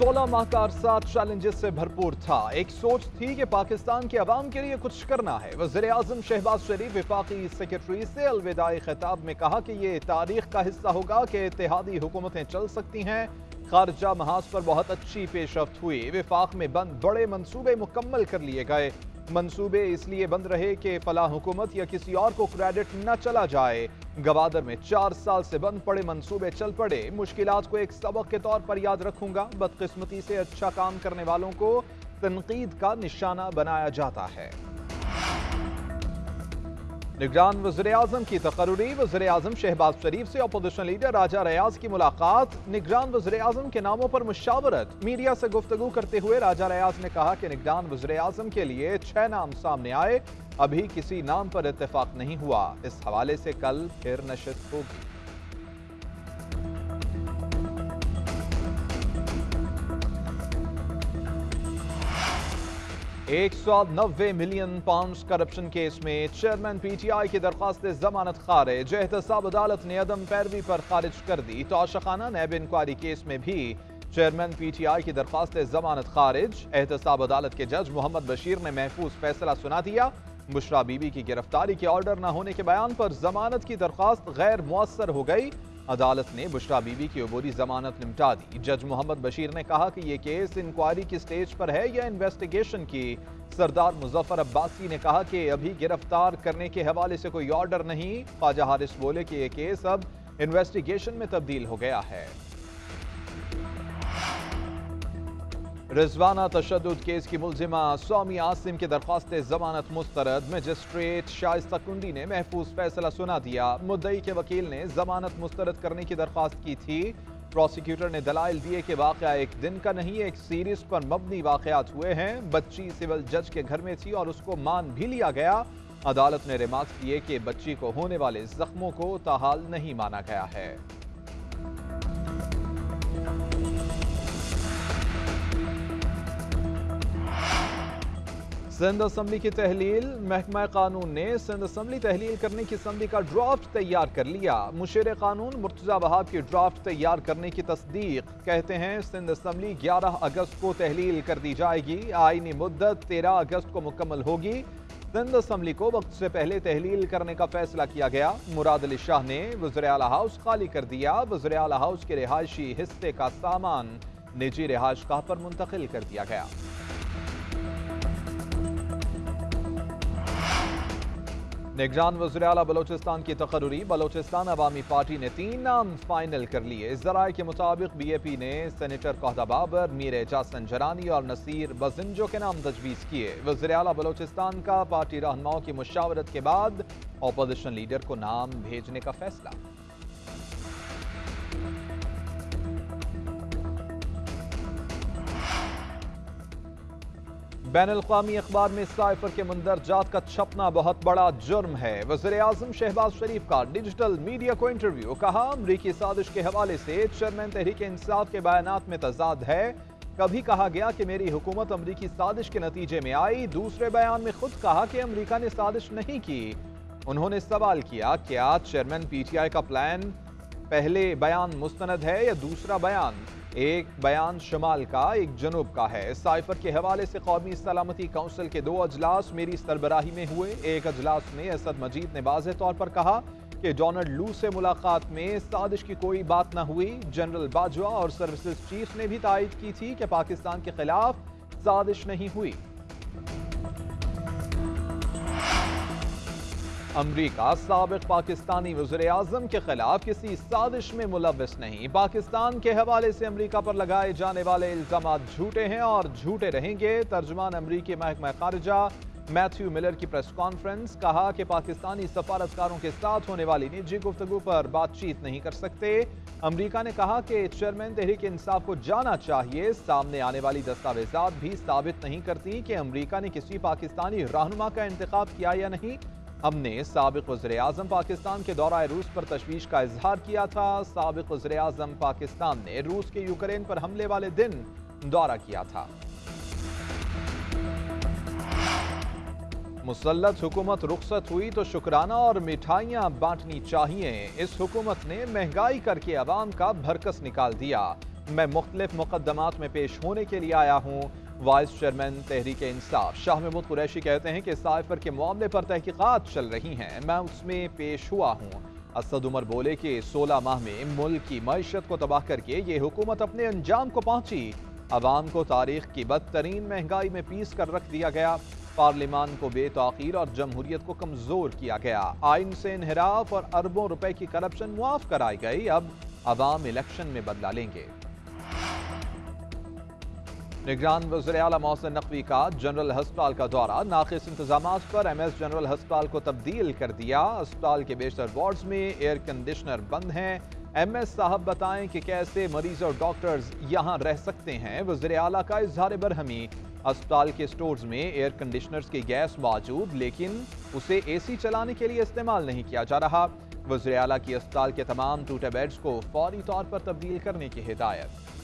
16 माह का अरसा चैलेंजेस से भरपूर था। एक सोच थी कि पाकिस्तान के अवाम के लिए कुछ करना है। वज़ीर आज़म शहबाज शरीफ विफाकी सेक्रेटरी से अलविदाई खिताब में कहा कि ये तारीख का हिस्सा होगा कि इतिहादी हुकूमतें चल सकती हैं। खारजा महाज पर बहुत अच्छी पेशरफ हुई। विफाक में बंद बड़े मनसूबे मुकम्मल कर लिए गए। मंसूबे इसलिए बंद रहे कि फला हुकूमत या किसी और को क्रेडिट न चला जाए। गवादर में चार साल से बंद पड़े मंसूबे, चल पड़े। मुश्किल को एक सबक के तौर पर याद रखूँगा। बदकिस्मती से अच्छा काम करने वालों को तनकीद का निशाना बनाया जाता है। निगरान वजर अजम की तकररी वजर अजम शहबाज शरीफ से अपोजिशन लीडर राजा रयाज की मुलाकात। निगरान वजर अजम के नामों पर मुशावरत। मीडिया से गुफ्तु करते हुए राजा रयाज ने कहा कि निगरान वजर अजम के लिए छह नाम सामने आए। अभी किसी नाम पर इतफाक नहीं हुआ। इस हवाले से कल फिर नशत होगी। एक सौ नब्बे मिलियन पाउंड करप्शन केस में चेयरमैन पीटीआई की दरख्वास्त जमानत खारिज। एहतसाब अदालत ने अदम पैरवी पर खारिज कर दी। तोशाखाना नैब इंक्वायरी केस में भी चेयरमैन पीटीआई की दरख्वास्त जमानत खारिज। एहतसाब अदालत के जज मोहम्मद बशीर ने महफूज फैसला सुना दिया। बुशरा बीबी की गिरफ्तारी के ऑर्डर न होने के बयान पर जमानत की दरख्वास्त गैर मुअसर हो गई। अदालत ने बुशरा बीबी की अबूरी जमानत निपटा दी। जज मोहम्मद बशीर ने कहा कि यह केस इंक्वायरी की स्टेज पर है या इन्वेस्टिगेशन की? सरदार मुजफ्फर अब्बासी ने कहा कि अभी गिरफ़्तार करने के हवाले से कोई ऑर्डर नहीं। ख्वाजा हारिस बोले कि यह केस अब इन्वेस्टिगेशन में तब्दील हो गया है। रिजवाना तशद केस की मुलजिमा स्वामी आसिम की दरख्वास्त जमानत मुस्तरद। मजिस्ट्रेट शाइस्ता कुंडी ने महफूज फैसला सुना दिया। मुद्दई के वकील ने जमानत मुस्तरद करने की दरख्वास्त की थी। प्रोसिक्यूटर ने दलाइल दिए कि वाक़ एक दिन का नहीं, एक सीरीज़ पर मबनी वाकयात हुए हैं। बच्ची सिविल जज के घर में थी और उसको मान भी लिया गया। अदालत ने रिमार्क दिए कि बच्ची को होने वाले जख्मों को ताहाल नहीं माना गया है। सिंध असम्बली की तहलील, महकमा कानून ने सिंध असम्बली तहलील करने की असम्बली का ड्राफ्ट तैयार कर लिया। मुशर कानून मुर्तजा बहाब की ड्राफ्ट तैयार करने की तस्दीक। कहते हैं सिंध असम्बली 11 अगस्त को तहलील कर दी जाएगी। आईनी मुद्दत 13 अगस्त को मुकम्मल होगी। सिंध असम्बली को वक्त से पहले तहलील करने का फैसला किया गया। मुराद अली शाह ने वजर अला हाउस खाली कर दिया। वजर अला हाउस के रिहायशी हिस्से का सामान निजी रिहायश गाह पर मुंतकिल कर दिया गया। निगरान वजर अला बलोचिस्तान की तकररी। बलोचिस्तान अवामी पार्टी ने तीन नाम फाइनल कर लिए। इस जराये के मुताबिक बी ए पी ने सेनेटर कोहदा बाबर, मीर एजाज जरानी और नसीर बजिंजो के नाम तजवीज़ किए। वजर अला बलोचिस्तान का पार्टी रहनुमाओं की मुशावरत के बाद अपोजिशन लीडर को नाम भेजने का फैसला। बैन अवी अखबार में साइफर के मंदरजात का छपना बहुत बड़ा जुर्म है। वजर अजम शहबाज शरीफ का डिजिटल मीडिया को इंटरव्यू, कहा, अमरीकी साजिश के हवाले से चेयरमैन तहरीक इंसाफ के बयान में तजाद है। कभी कहा गया कि मेरी हुकूमत अमरीकी साजिश के नतीजे में आई। दूसरे बयान में खुद कहा कि अमरीका ने साजिश नहीं की। उन्होंने सवाल किया, क्या चेयरमैन पीटीआई का प्लान पहले बयान मुस्तंद है या दूसरा बयान? एक बयान शमाल का, एक जनूब का है। साइफर के हवाले से कौमी सलामती काउंसिल के दो अजलास मेरी सरबराही में हुए। एक अजलास में असद मजीद ने वाज तौर पर कहा कि डोनाल्ड लू से मुलाकात में साजिश की कोई बात ना हुई। जनरल बाजवा और सर्विसेज़ चीफ ने भी तायद की थी कि पाकिस्तान के खिलाफ साजिश नहीं हुई। अमरीका सबक पाकिस्तानी वजर अजम के खिलाफ किसी साजिश में मुलविस नहीं। पाकिस्तान के हवाले से अमरीका पर लगाए जाने वाले इल्ज़ाम झूठे हैं और झूठे रहेंगे, तर्जमान अमरीकी महकमा खारजा मैथ्यू मिलर की प्रेस कॉन्फ्रेंस कहा कि पाकिस्तानी सफारतकारों के साथ होने वाली निजी गुफ्तगु पर बातचीत नहीं कर सकते। अमरीका ने कहा कि चेयरमैन तहरीक इंसाफ को जाना चाहिए। सामने आने वाली दस्तावेजात भी साबित नहीं करती कि अमरीका ने किसी पाकिस्तानी रहनुमा का इंतखब किया या नहीं। हमने सबक वजर अजम पाकिस्तान के दौरा रूस पर तशवीश का इजहार किया था। सबक वजर अजम पाकिस्तान ने रूस के यूक्रेन पर हमले वाले दिन दौरा किया था। मुसलत हुकूमत रुखसत हुई तो शुक्राना और मिठाइयाँ बांटनी चाहिए। इस हुकूमत ने महँगाई करके अवाम का भरकस निकाल दिया। मैं मुख्तलिफ़ मुकदमात में पेश होने के लिए आया हूँ। Vice chairman Tehreek Insaf. Shah Mahmood Qureshi कहते हैं कि साइफर के मामले पर तहकीकात चल रही हैं। मैं उसमें पेश हुआ हूँ। असद उमर बोले कि 16 माह में मुल्क की मीशत को तबाह करके ये हुकूमत अपने अंजाम को पहुँची। अवाम को तारीख की बदतरीन महँगाई में पीस कर रख दिया गया। पार्लिमान को बेतखीर और जमहूरियत को कमज़ोर किया गया। आइन से इनहराफ और अरबों रुपए की करप्शन मुआफ कराई गई। अब अवाम इलेक्शन में बदला लेंगे। निगरान वजर अला मोहसिन नकवी का जनरल अस्पताल का दौरा। नाकिस इंतज़ाम पर एम एस जनरल अस्पताल को तब्दील कर दिया। अस्पताल के बेशतर वार्ड्स में एयर कंडीशनर बंद हैं। एम एस साहब बताएँ कि कैसे मरीज़ और डॉक्टर्स यहाँ रह सकते हैं। वजर अला का इजहार बरहमी। अस्पताल के स्टोर्स में एयर कंडीशनर्स की गैस मौजूद, लेकिन उसे ए सी चलाने के लिए इस्तेमाल नहीं किया जा रहा। वजर अला की अस्पताल के तमाम टूटे बेड्स को फौरी तौर पर तब्दील करने की हिदायत।